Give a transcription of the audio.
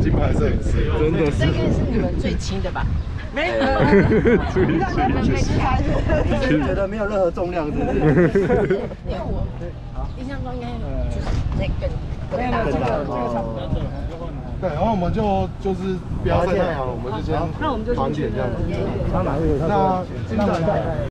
金牌摄影师。真的是。这个是你们最轻的吧？没有。你觉得没有任何重量是不是因为我印象中应该就是这个这个差不多对然后我们就就是不要晒太阳我们就这样那我们就团结这样子那